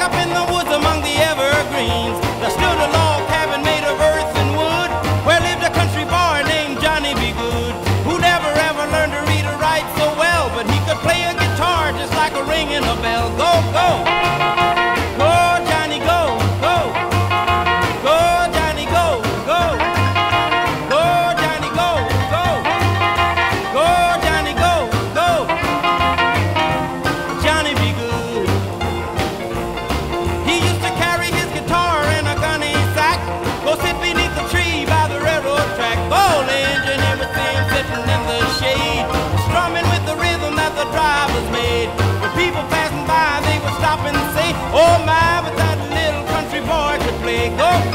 up in the woods among the evergreens, there stood a log cabin made of earth and wood, where lived a country boy named Johnny B. Goode, who never ever learned to read or write so well, but he could play a guitar just like a ring in a bell. Go, go! When people passing by, they would stop and say, Oh my, but that little country boy could play. Go